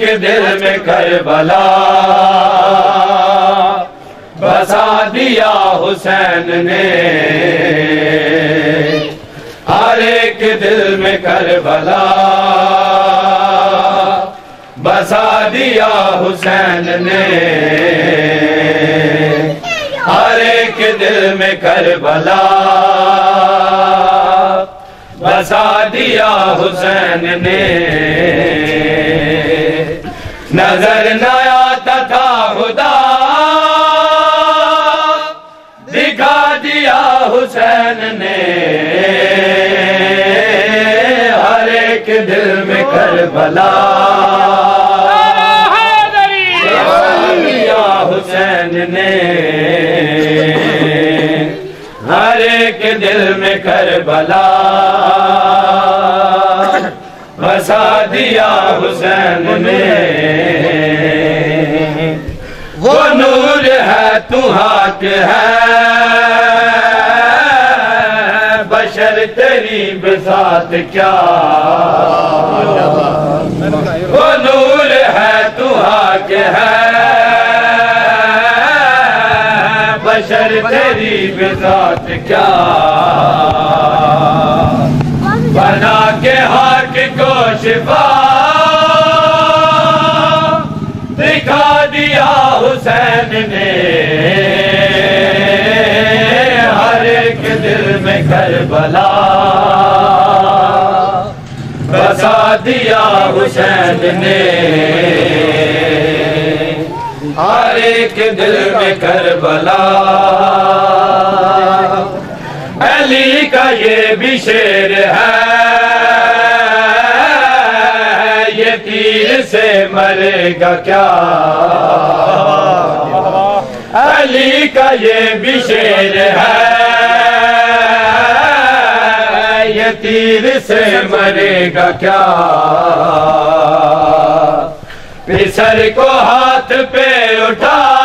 ایک دل میں کربلا۔ بسا دیا حسین نے۔ ہر ایک دل میں کربلا۔ بسا دیا حسین نے۔ ہر ایک دل میں کربلا۔ بسا دیا حسین نے۔ نظر نہ آتا تھا خدا دکھا دیا حسین نے ہر ایک دل میں کربلا دیا بسا دیا حسین نے۔ وہ نور ہے تو حق ہے۔ بشر تیری بسات کیا۔ وہ نور ہے تو حق ہے۔ بشر تیری بسات کیا۔ بنا کے حق کو شفا دکھا دیا حسین نے۔ ہر ایک دل میں کربلا۔ بسا دیا حسین نے۔ ہر ایک دل میں کربلا۔ علی کا یہ بھی شیر ہے۔ یہ تیر سے مرے گا کیا؟ علی کا یہ بھی شیر ہے۔ یہ تیر سے مرے گا کیا؟ پسر کو ہاتھ پہ اٹھا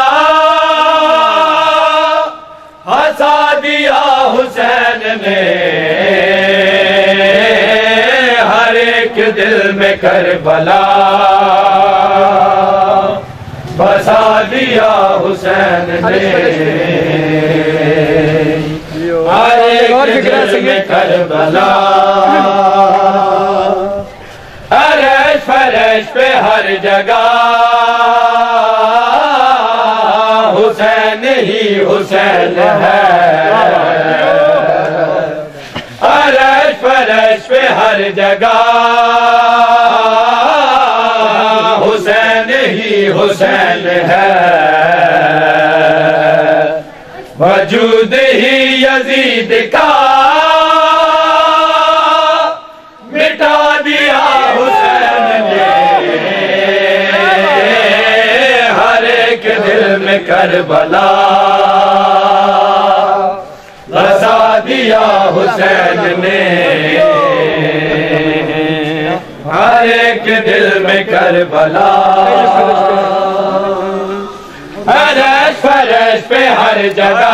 حسین نے ہر ایک دل میں کربلا بسا دیا حسین نے ہر ایک دل میں کربلا ارش فرش پہ ہر جگہ حسین ہی حسین ہے ارش فرش پہ ہر جگہ۔ حسین ہی حسین ہے۔ وجود ہی یزید کا۔ مٹا دیا حسین نے۔ ہر ایک دل میں کربلا۔ بسا دیا حسین نے۔ ہر ایک دل میں کربلا۔ فرش فرش پہ ہر جگہ۔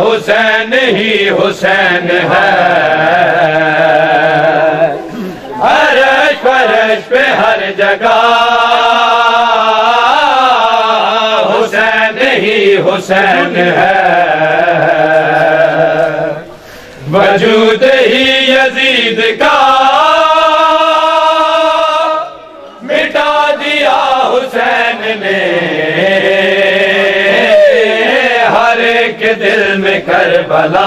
حسین ہی حسین ہے۔ فرش فرش پہ ہر جگہ۔ حسین ہی حسین ہے۔ وجود ہی یزید کا مٹا دیا حسین نے۔ ہر ایک دل میں کربلا۔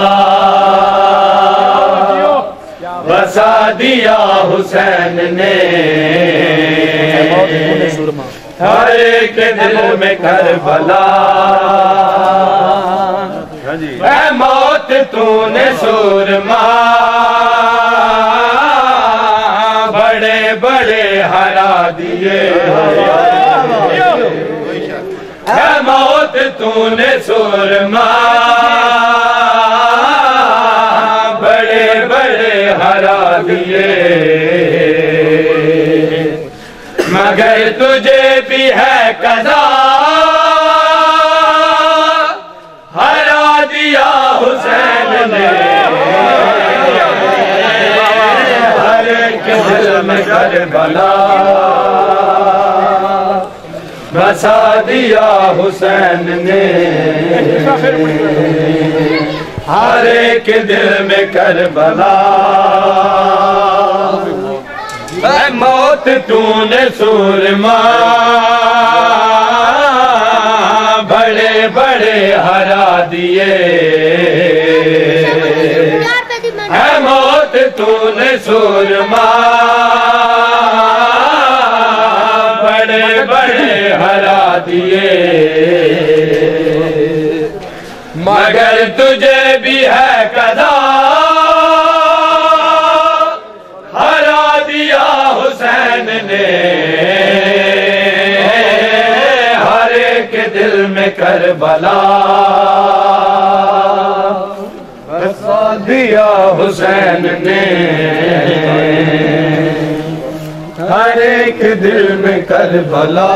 بسا دیا حسین نے۔ ہر ایک دل میں کربلا۔ ہاں جی۔ اے موت تو نے سورما، بڑے بڑے ہرا دیے۔ اے موت تو نے سورما، بڑے بڑے ہرا دیے۔ مگر تجھے بھی ہے قضا حسین نے ہر ایک دل میں کربلا۔ بسا دیا حسین نے ہر ایک دل میں کربلا۔ اے موت تو نے سورما بڑے بڑے ہرا دیے۔ موت تو نے سورما بڑے بڑے ہرا دیے۔ مگر تجھے بھی ہے کدا ہرا دیا حسین نے۔ ہر ایک دل میں کربلا۔ ہر ایک دل میں کربلا۔